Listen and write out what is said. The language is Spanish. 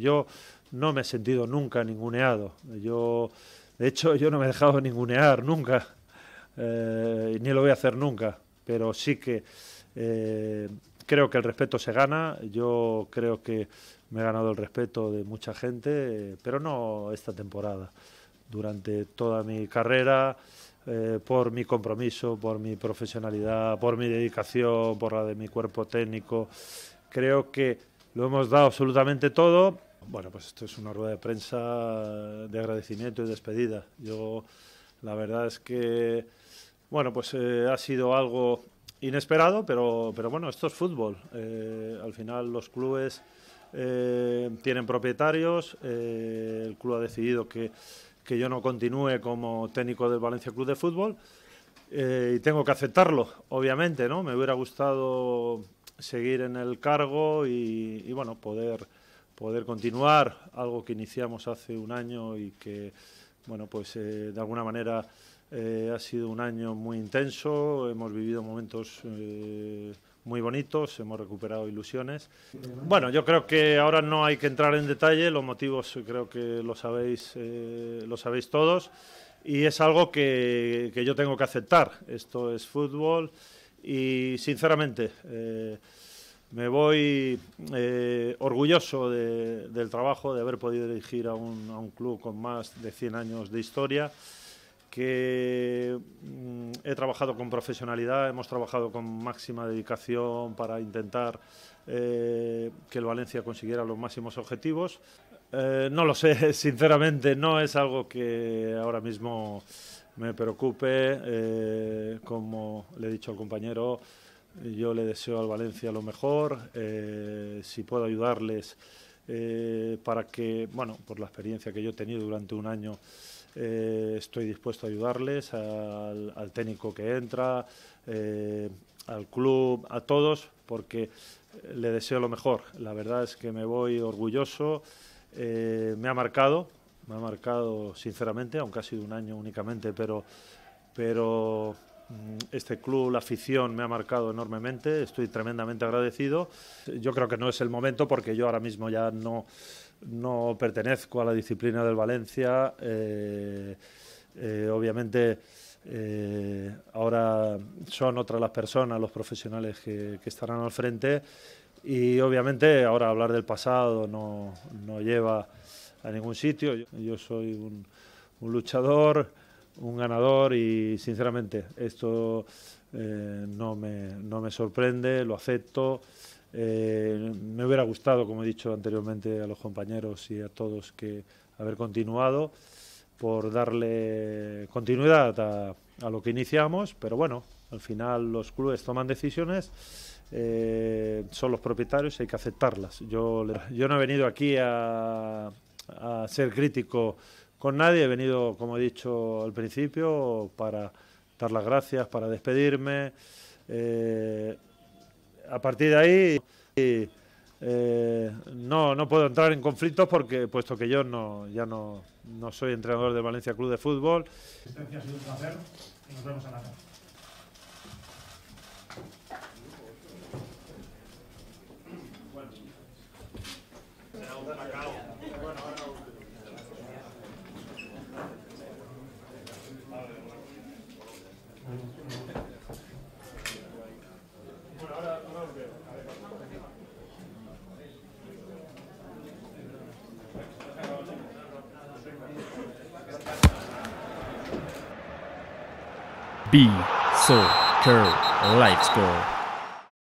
Yo no me he sentido nunca ninguneado. Yo, de hecho, yo no me he dejado ningunear nunca, eh, ni lo voy a hacer nunca, pero sí que eh, creo que el respeto se gana. Yo creo que me he ganado el respeto de mucha gente, pero no esta temporada. Durante toda mi carrera, eh, por mi compromiso, por mi profesionalidad, por mi dedicación, por la de mi cuerpo técnico. Creo que lo hemos dado absolutamente todo. Bueno, pues esto es una rueda de prensa de agradecimiento y despedida. Yo, la verdad es que, bueno, pues eh, ha sido algo inesperado, pero, pero bueno, esto es fútbol. Eh, al final los clubes tienen propietarios, el club ha decidido que que yo no continúe como técnico del Valencia Club de Fútbol eh, y tengo que aceptarlo, obviamente, ¿no? Me hubiera gustado seguir en el cargo y, bueno, poder, poder continuar algo que iniciamos hace un año y que, bueno, pues eh, de alguna manera eh, ha sido un año muy intenso, hemos vivido momentos muy bonitos, hemos recuperado ilusiones. Bueno, yo creo que ahora no hay que entrar en detalle, los motivos creo que lo sabéis, eh, lo sabéis todos y es algo que, yo tengo que aceptar. Esto es fútbol y sinceramente eh, me voy eh, orgulloso del trabajo, de haber podido dirigir a un, club con más de 100 años de historia que mm, he trabajado con profesionalidad, hemos trabajado con máxima dedicación para intentar eh, que el Valencia consiguiera los máximos objetivos. Eh, no lo sé, sinceramente, no es algo que ahora mismo me preocupe. Como le he dicho al compañero, yo le deseo al Valencia lo mejor. si puedo ayudarles para que, bueno, por la experiencia que yo he tenido durante un año, eh, estoy dispuesto a ayudarles, al, técnico que entra, eh, al club, a todos, porque le deseo lo mejor. La verdad es que me voy orgulloso, eh, me ha marcado, me ha marcado sinceramente, aunque ha sido un año únicamente, pero, pero este club, la afición me ha marcado enormemente, estoy tremendamente agradecido. Yo creo que no es el momento porque yo ahora mismo ya no no pertenezco a la disciplina del Valencia. Eh, eh, obviamente eh, ahora son otras las personas, los profesionales que, estarán al frente y obviamente ahora hablar del pasado no, lleva a ningún sitio. Yo, soy un, luchador, un ganador y sinceramente esto no, me, no me sorprende, lo acepto. Eh, me hubiera gustado, como he dicho anteriormente a los compañeros y a todos, que haber continuado por darle continuidad a, lo que iniciamos, pero bueno, al final los clubes toman decisiones, eh, son los propietarios y hay que aceptarlas. Yo, yo no he venido aquí a, ser crítico con nadie, he venido, como he dicho al principio, para dar las gracias, para despedirme. Eh, a partir de ahí eh, no, no puedo entrar en conflictos porque puesto que yo no, ya no, no soy entrenador del Valencia Club de Fútbol. Ha sido un placer nos vemos en la B So Curve Life Score.